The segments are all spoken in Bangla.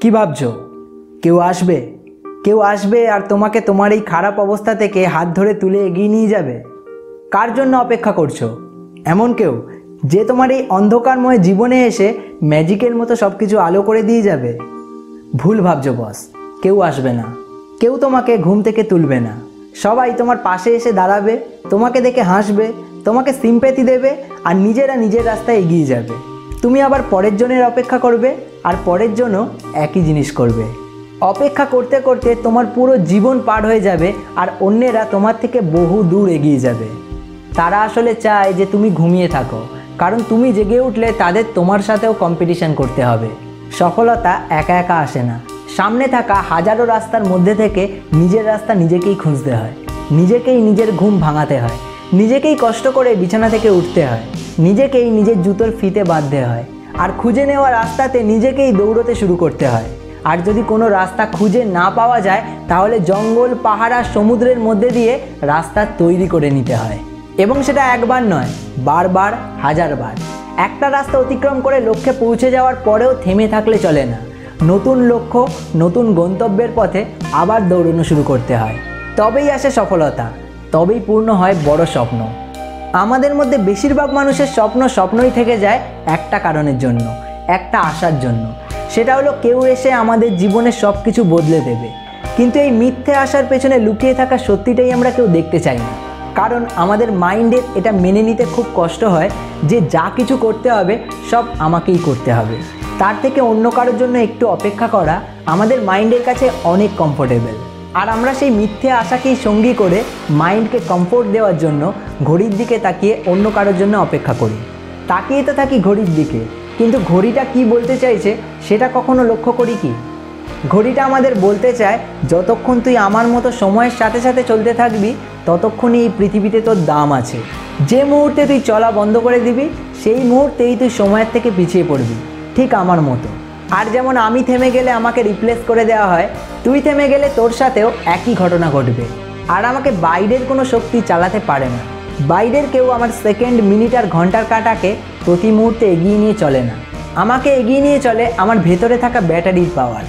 কি ভাবছ? কেউ আসবে? কেউ আসবে আর তোমাকে তোমার এই খারাপ অবস্থা থেকে হাত ধরে তুলে এগিয়ে নিয়ে যাবে? কার জন্য অপেক্ষা করছ? এমন কেউ? যে তোমার এই অন্ধকারময় জীবনে এসে ম্যাজিকের মতো সব কিছু আলো করে দিয়ে যাবে? ভুল ভাবছ, বস। কেউ আসবে না। কেউ তোমাকে ঘুম থেকে তুলবে না। সবাই তোমার পাশে এসে দাঁড়াবে, তোমাকে দেখে হাসবে, তোমাকে সিম্পেথি দেবে আর নিজেরা নিজের রাস্তায় এগিয়ে যাবে। তুমি আবার পরের জনের অপেক্ষা করবে? আর পরের জন্য একই জিনিস করবে। অপেক্ষা করতে করতে তোমার পুরো জীবন পার হয়ে যাবে আর অন্যেরা তোমার থেকে বহু দূর এগিয়ে যাবে। তারা আসলে চায় যে তুমি ঘুমিয়ে থাকো, কারণ তুমি জেগে উঠলে তাদের তোমার সাথেও কম্পিটিশন করতে হবে। সফলতা একা একা আসে না। সামনে থাকা হাজারো রাস্তার মধ্যে থেকে নিজের রাস্তা নিজেকেই খুঁজতে হয়। নিজেকেই নিজের ঘুম ভাঙাতে হয়। নিজেকেই কষ্ট করে বিছানা থেকে উঠতে হয়। নিজেকেই নিজের জুতোর ফিতে বাঁধতে হয়। আর খুঁজে নেওয়া রাস্তাতে নিজেকেই দৌড়তে শুরু করতে হয়। আর যদি কোনো রাস্তা খুঁজে না পাওয়া যায়, তাহলে জঙ্গল, পাহাড় আর সমুদ্রের মধ্যে দিয়ে রাস্তা তৈরি করে নিতে হয়। এবং সেটা একবার নয়, বারবার, হাজারবার। একটা রাস্তা অতিক্রম করে লক্ষ্যে পৌঁছে যাওয়ার পরেও থেমে থাকলে চলে না। নতুন লক্ষ্য, নতুন গন্তব্যের পথে আবার দৌড়ানো শুরু করতে হয়। তবেই আসে সফলতা, তবেই পূর্ণ হয় বড় স্বপ্ন। আমাদের মধ্যে বেশিরভাগ মানুষের স্বপ্ন স্বপ্নই থেকে যায় একটা কারণের জন্য, একটা আশার জন্য। সেটা হলো কেউ এসে আমাদের জীবনে সব কিছু বদলে দেবে। কিন্তু এই মিথ্যে আসার পেছনে লুকিয়ে থাকা সত্যিটাই আমরা কেউ দেখতে চাই না। কারণ আমাদের মাইন্ডের এটা মেনে নিতে খুব কষ্ট হয় যে যা কিছু করতে হবে, সব আমাকেই করতে হবে। তার থেকে অন্য কারোর জন্য একটু অপেক্ষা করা আমাদের মাইন্ডের কাছে অনেক কমফোর্টেবল আর আমরা সেই মিথ্যে আশাকেই সঙ্গী করে মাইন্ডকে কমফোর্ট দেওয়ার জন্য ঘড়ির দিকে তাকিয়ে অন্য কারোর জন্য অপেক্ষা করি। তাকিয়ে তো থাকি ঘড়ির দিকে, কিন্তু ঘড়িটা কি বলতে চাইছে সেটা কখনো লক্ষ্য করি কি? ঘড়িটা আমাদের বলতে চায়, যতক্ষণ তুই আমার মতো সময়ের সাথে সাথে চলতে থাকবি, ততক্ষণই এই পৃথিবীতে তোর দাম আছে। যে মুহূর্তে তুই চলা বন্ধ করে দিবি, সেই মুহূর্তেই তুই সময়ের থেকে পিছিয়ে পড়বি। ঠিক আমার মতো। আর যেমন আমি থেমে গেলে আমাকে রিপ্লেস করে দেওয়া হয়, তুই থেমে গেলে তোর সাথেও একই ঘটনা ঘটবে। আর আমাকে বাইরের কোনো শক্তি চালাতে পারে না। বাইরের কেউ আমার সেকেন্ড মিনিট আর ঘণ্টার কাটাকে প্রতি মুহূর্তে এগিয়ে নিয়ে চলে না। আমাকে এগিয়ে নিয়ে চলে আমার ভেতরে থাকা ব্যাটারির পাওয়ার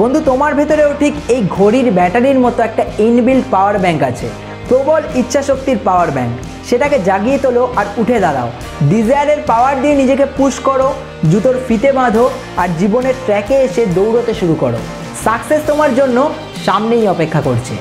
বন্ধু, তোমার ভেতরেও ঠিক এই ঘড়ির ব্যাটারির মতো একটা ইনবিল্ড পাওয়ার ব্যাংক আছে। প্রবল ইচ্ছাশক্তির পাওয়ার ব্যাংক সেটাকে জাগিয়ে তোলো আর উঠে দাঁড়াও। ডিজায়ারের পাওয়ার দিয়ে নিজেকে পুশ করো, জুতোর ফিতে বাঁধো আর জীবনের ট্র্যাকে এসে দৌড়তে শুরু করো। সাকসেস তোমার জন্য সামনেই অপেক্ষা করছে।